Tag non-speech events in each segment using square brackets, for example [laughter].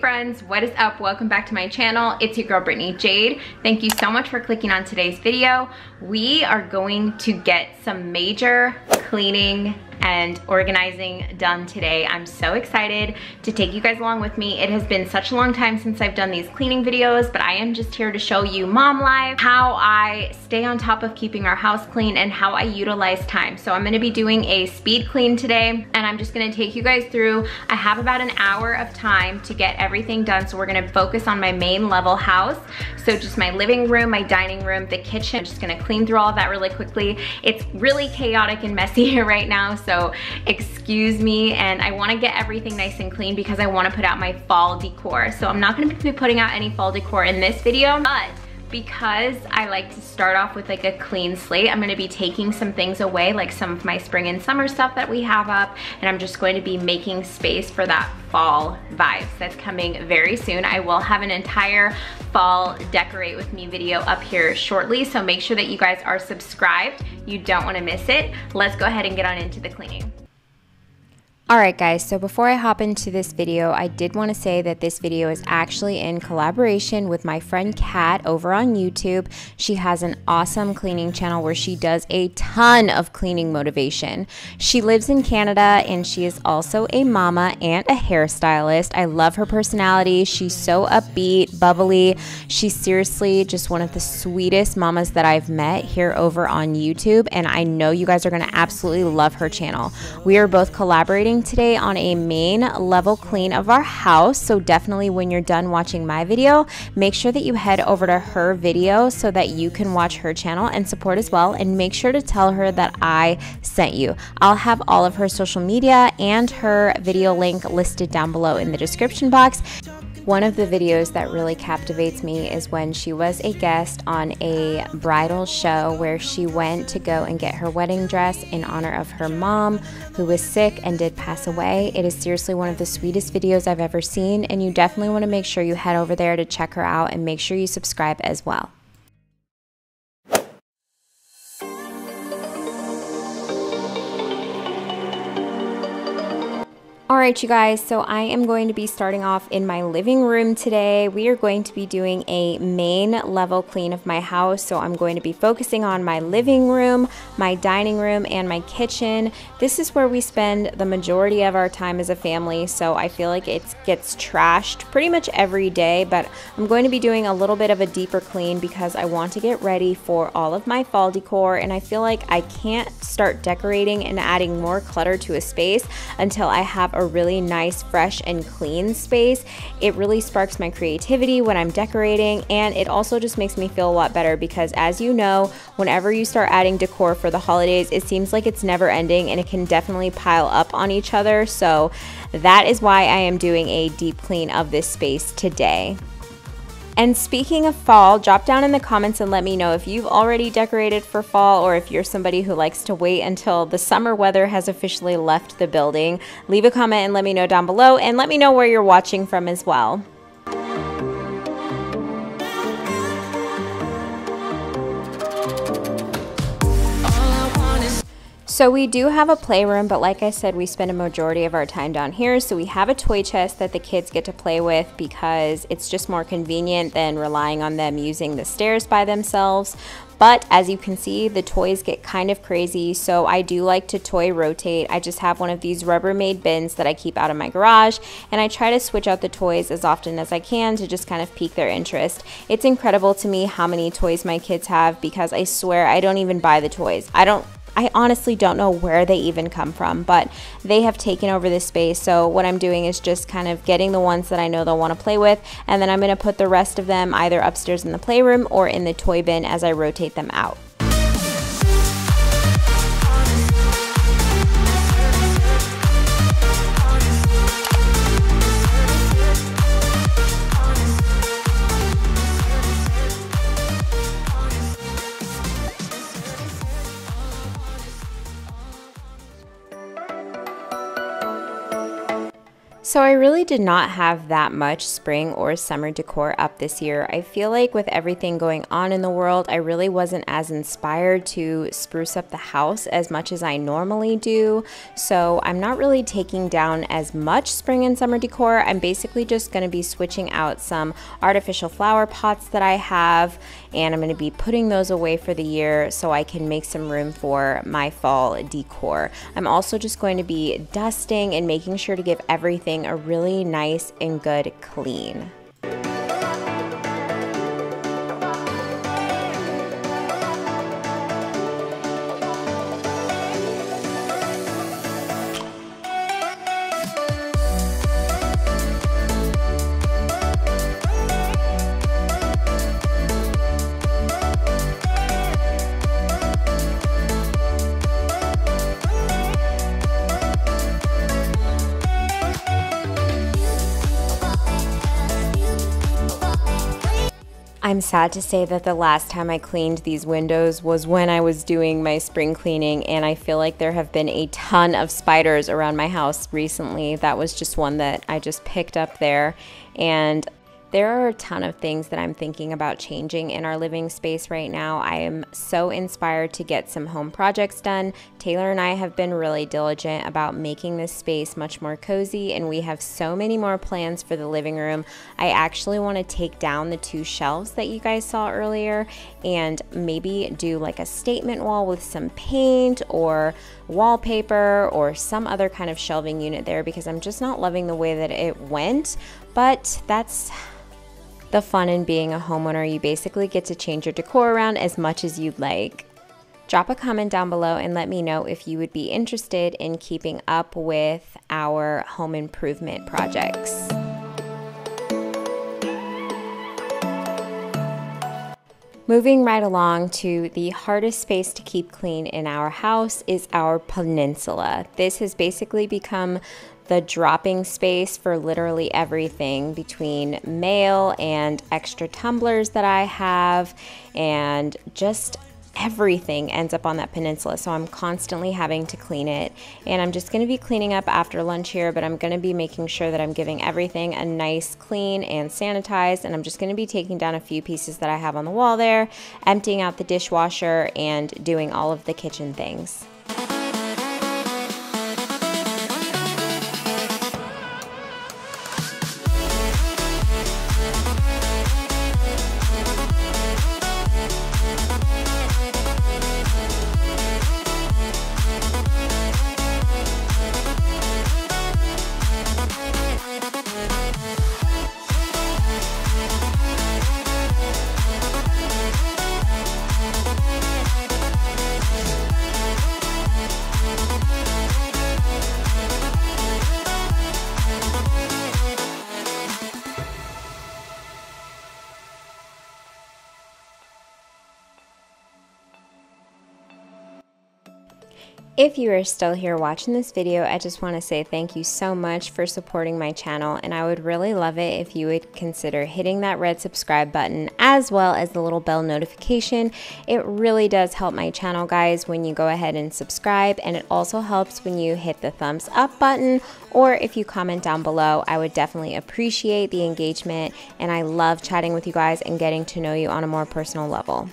Friends, what is up? Welcome back to my channel. It's your girl Brittany Jade. Thank you so much for clicking on today's video. We are going to get some major cleaning and organizing done today. I'm so excited to take you guys along with me. It has been such a long time since I've done these cleaning videos, but I am just here to show you mom life, how I stay on top of keeping our house clean and how I utilize time. So I'm gonna be doing a speed clean today and I'm just gonna take you guys through. I have about an hour of time to get everything done. So we're gonna focus on my main level house. So just my living room, my dining room, the kitchen. I'm just gonna clean through all of that really quickly. It's really chaotic and messy here [laughs] right now. So so excuse me. And I wanna get everything nice and clean because I wanna put out my fall decor. So I'm not gonna be putting out any fall decor in this video, but because I like to start off with like a clean slate, I'm gonna be taking some things away, like some of my spring and summer stuff that we have up, and I'm just going to be making space for that fall vibes that's coming very soon. I will have an entire fall decorate with me video up here shortly, so make sure that you guys are subscribed. You don't wanna miss it. Let's go ahead and get on into the cleaning. Alright guys, so before I hop into this video, I did want to say that this video is actually in collaboration with my friend Kat over on YouTube. She has an awesome cleaning channel where she does a ton of cleaning motivation. She lives in Canada and she is also a mama and a hairstylist. I love her personality. She's so upbeat, bubbly. She's seriously just one of the sweetest mamas that I've met here over on YouTube and I know you guys are going to absolutely love her channel. We are both collaborating today on a main level clean of our house. So definitely when you're done watching my video, make sure that you head over to her video so that you can watch her channel and support as well. And make sure to tell her that I sent you. I'll have all of her social media and her video link listed down below in the description box. One of the videos that really captivates me is when she was a guest on a bridal show where she went to go and get her wedding dress in honor of her mom who was sick and did pass away. It is seriously one of the sweetest videos I've ever seen, and you definitely want to make sure you head over there to check her out and make sure you subscribe as well. Alright you guys, so I am going to be starting off in my living room today. We are going to be doing a main level clean of my house. So I'm going to be focusing on my living room, my dining room, and my kitchen. This is where we spend the majority of our time as a family. So I feel like it gets trashed pretty much every day, but I'm going to be doing a little bit of a deeper clean because I want to get ready for all of my fall decor. And I feel like I can't start decorating and adding more clutter to a space until I have a really nice, fresh, and clean space. It really sparks my creativity when I'm decorating, and it also just makes me feel a lot better because, as you know, whenever you start adding decor for the holidays, it seems like it's never ending and it can definitely pile up on each other. So, that is why I am doing a deep clean of this space today. And speaking of fall, drop down in the comments and let me know if you've already decorated for fall or if you're somebody who likes to wait until the summer weather has officially left the building. Leave a comment and let me know down below and let me know where you're watching from as well. So we do have a playroom, but like I said, we spend a majority of our time down here. So we have a toy chest that the kids get to play with because it's just more convenient than relying on them using the stairs by themselves. But as you can see, the toys get kind of crazy, so I do like to toy rotate. I just have one of these Rubbermaid bins that I keep out of my garage, and I try to switch out the toys as often as I can to just kind of pique their interest. It's incredible to me how many toys my kids have because I swear I don't even buy the toys. I don't I honestly don't know where they even come from, but they have taken over this space. So what I'm doing is just kind of getting the ones that I know they'll want to play with, and then I'm going to put the rest of them either upstairs in the playroom or in the toy bin as I rotate them out. Really did not have that much spring or summer decor up this year. I feel like with everything going on in the world, I really wasn't as inspired to spruce up the house as much as I normally do. So I'm not really taking down as much spring and summer decor. I'm basically just going to be switching out some artificial flower pots that I have and I'm going to be putting those away for the year so I can make some room for my fall decor. I'm also just going to be dusting and making sure to give everything a really nice and good clean. I'm sad to say that the last time I cleaned these windows was when I was doing my spring cleaning and I feel like there have been a ton of spiders around my house recently. That was just one that I just picked up there and there are a ton of things that I'm thinking about changing in our living space right now. I am so inspired to get some home projects done. Taylor and I have been really diligent about making this space much more cozy, and we have so many more plans for the living room. I actually want to take down the two shelves that you guys saw earlier and maybe do like a statement wall with some paint or wallpaper or some other kind of shelving unit there because I'm just not loving the way that it went. But that's the fun in being a homeowner. You basically get to change your decor around as much as you'd like. Drop a comment down below and let me know if you would be interested in keeping up with our home improvement projects. Moving right along to the hardest space to keep clean in our house is our peninsula. This has basically become the dropping space for literally everything between mail and extra tumblers that I have and just everything ends up on that peninsula. So I'm constantly having to clean it. And I'm just going to be cleaning up after lunch here, but I'm going to be making sure that I'm giving everything a nice clean and sanitized. And I'm just going to be taking down a few pieces that I have on the wall there, emptying out the dishwasher, and doing all of the kitchen things. If you are still here watching this video, I just want to say thank you so much for supporting my channel and I would really love it if you would consider hitting that red subscribe button as well as the little bell notification. It really does help my channel guys when you go ahead and subscribe and it also helps when you hit the thumbs up button or if you comment down below. I would definitely appreciate the engagement and I love chatting with you guys and getting to know you on a more personal level.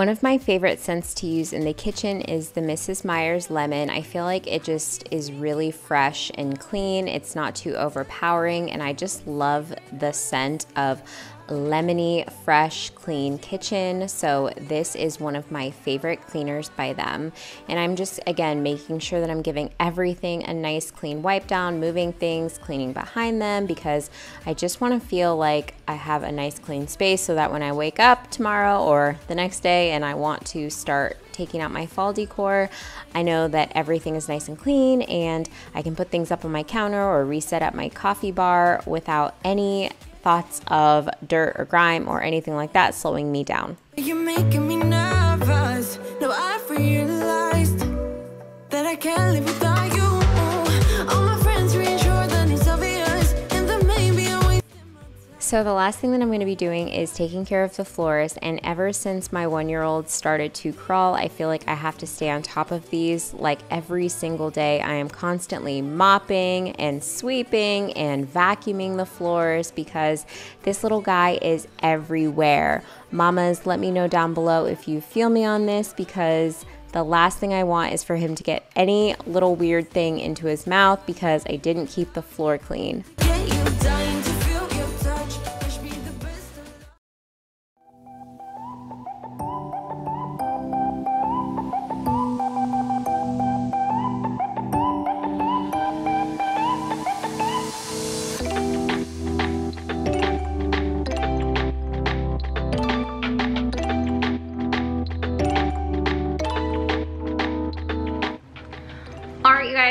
One of my favorite scents to use in the kitchen is the Mrs. Meyer's Lemon. I feel like it just is really fresh and clean. It's not too overpowering and I just love the scent of lemony, fresh, clean kitchen. So this is one of my favorite cleaners by them. And I'm just, again, making sure that I'm giving everything a nice clean wipe down, moving things, cleaning behind them because I just want to feel like I have a nice clean space so that when I wake up tomorrow or the next day and I want to start taking out my fall decor, I know that everything is nice and clean and I can put things up on my counter or reset up my coffee bar without any thoughts of dirt or grime or anything like that slowing me down. So the last thing that I'm going to be doing is taking care of the floors and ever since my one-year-old started to crawl, I feel like I have to stay on top of these like every single day. I am constantly mopping and sweeping and vacuuming the floors because this little guy is everywhere. Mamas, let me know down below if you feel me on this because the last thing I want is for him to get any little weird thing into his mouth because I didn't keep the floor clean.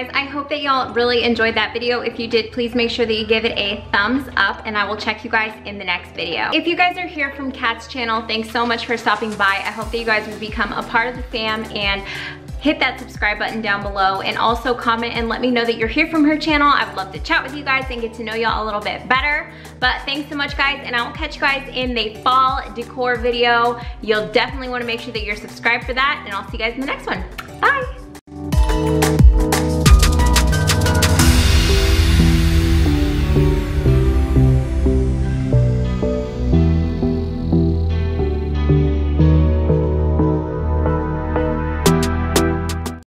Guys, I hope that y'all really enjoyed that video. If you did, please make sure that you give it a thumbs up and I will check you guys in the next video. If you guys are here from Kat's channel, thanks so much for stopping by. I hope that you guys will become a part of the fam and hit that subscribe button down below and also comment and let me know that you're here from her channel. I would love to chat with you guys and get to know y'all a little bit better. But thanks so much guys and I will catch you guys in the fall decor video. You'll definitely wanna make sure that you're subscribed for that and I'll see you guys in the next one. Bye.